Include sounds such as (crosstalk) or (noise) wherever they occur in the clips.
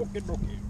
porque no quiero.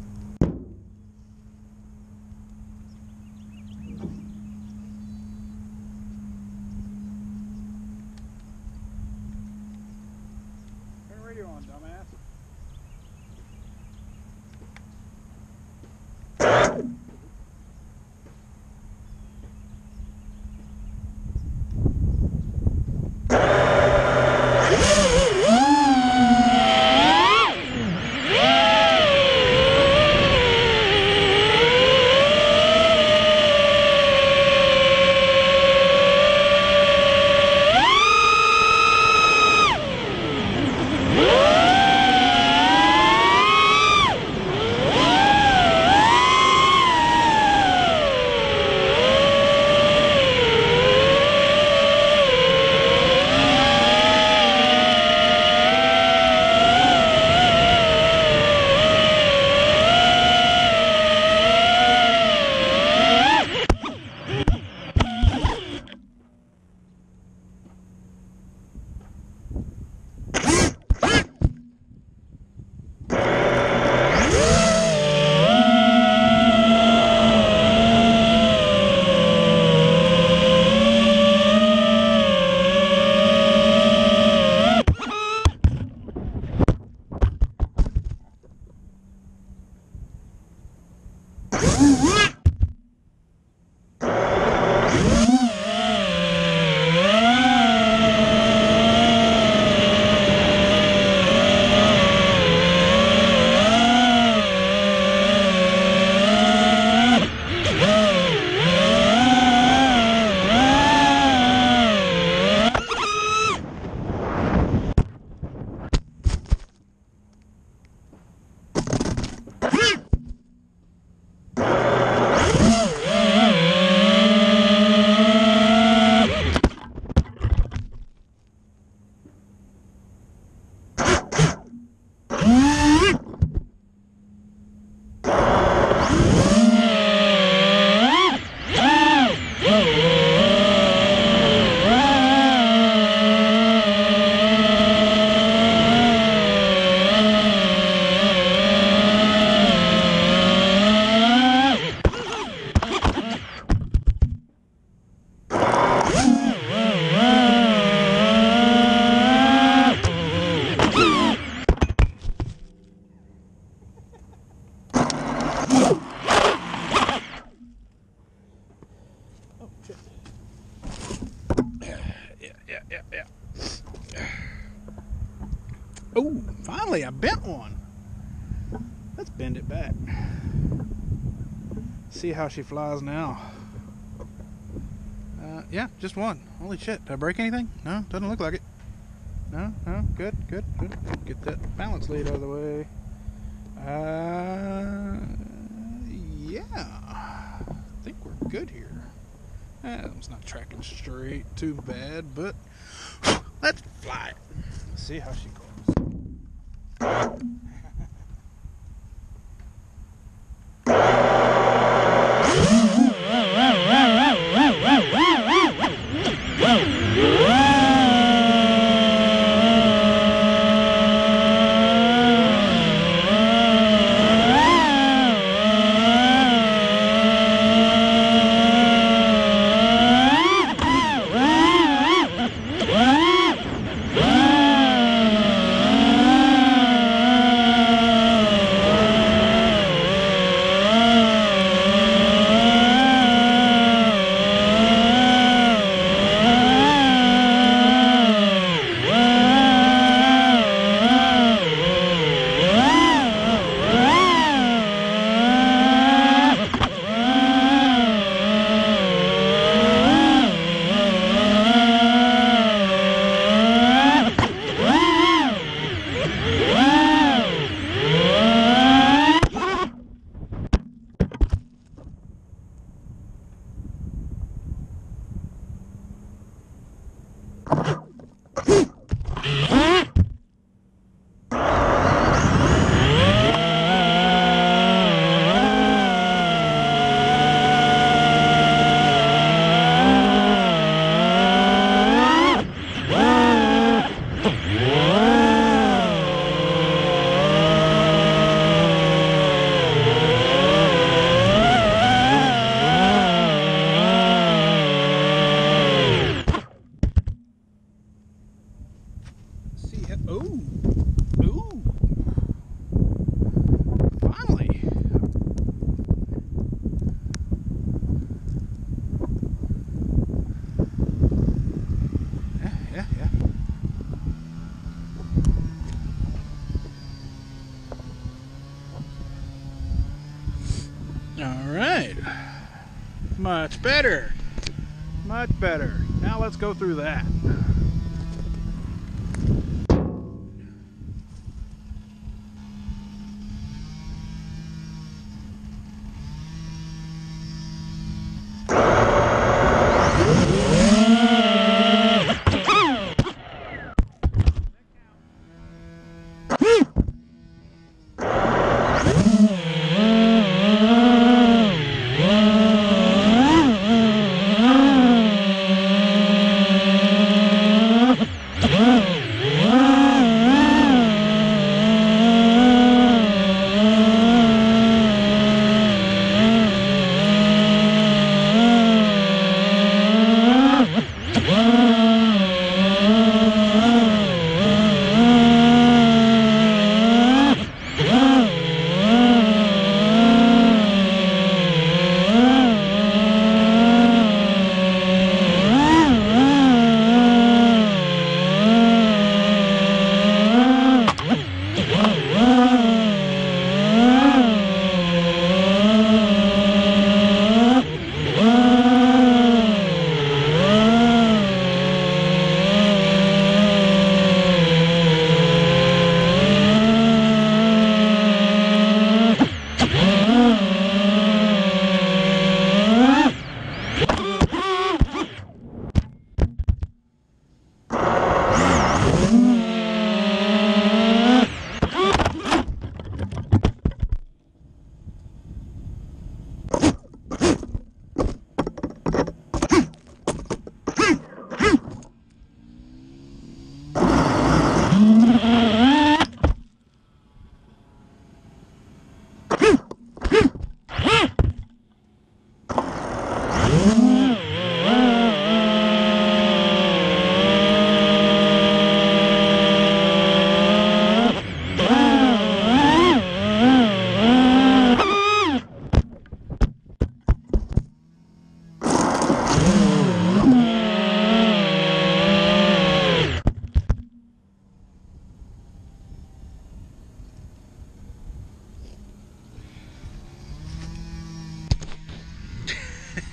Yeah. Oh, finally, I bent one. Let's bend it back. See how she flies now. Uh, yeah, just one. Holy shit. Did I break anything? No, doesn't look like it. No, no, good, good, good. Get that balance lead out of the way. Uh, yeah. I think we're good here. Eh, it's not tracking straight too bad, but let's fly. Let's see how she goes. Much better. Much better. Now let's go through that.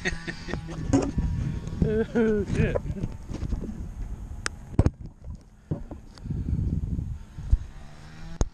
(laughs) oh, shit.